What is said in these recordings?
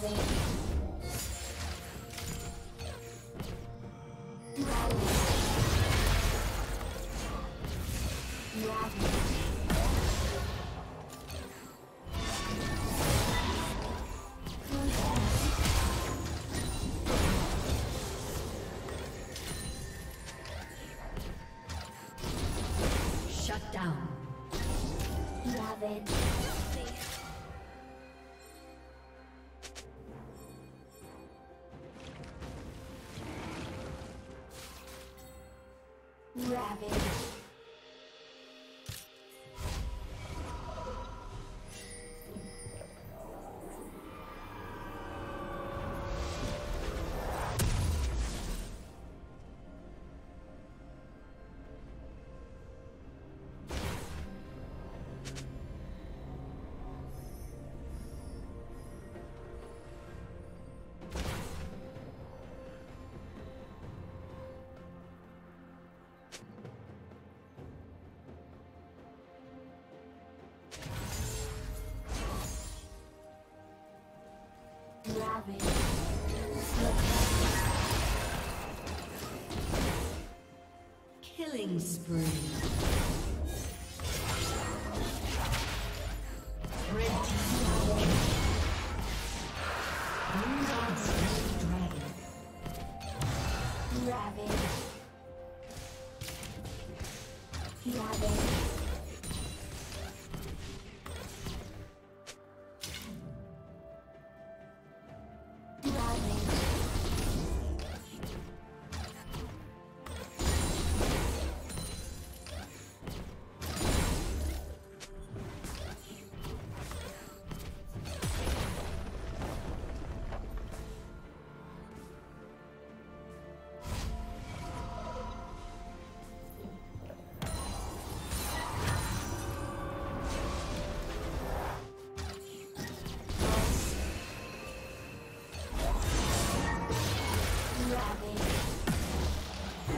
Thank you. Ravage. Killing spree.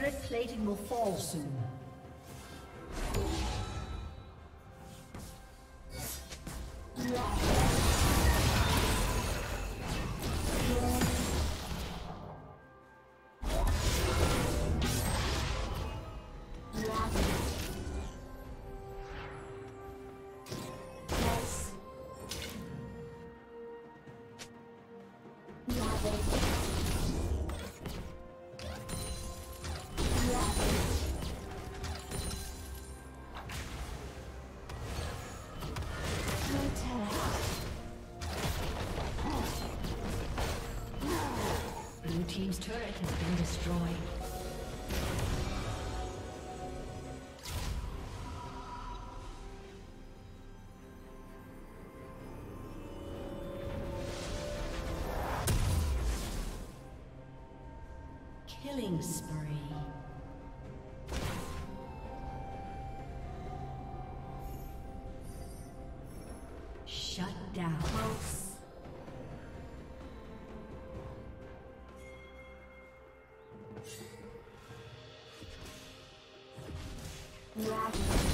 Turret plating will fall soon. attack. Turret has been destroyed. Killing spree. Dragon.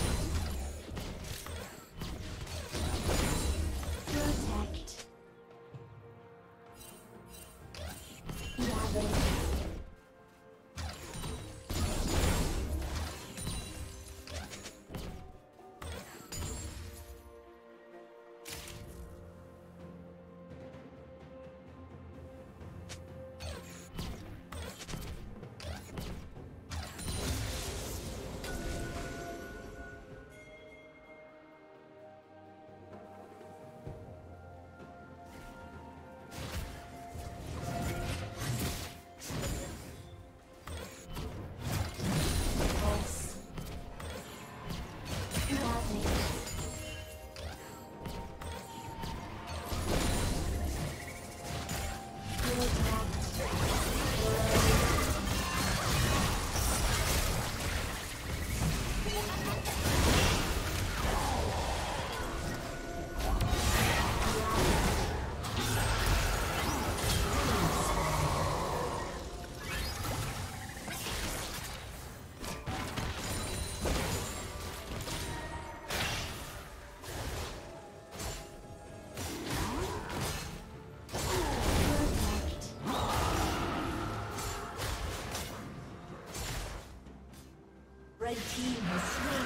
Red team has slain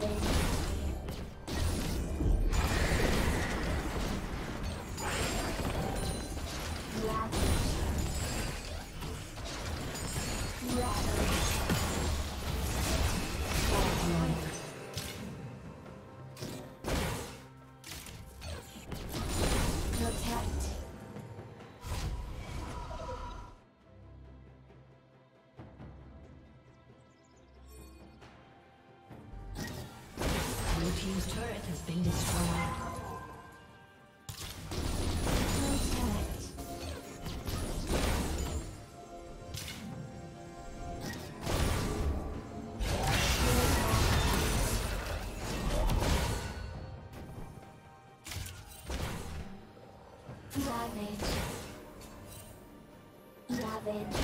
Ravage. Team's turret has been destroyed. Protect. Ravage.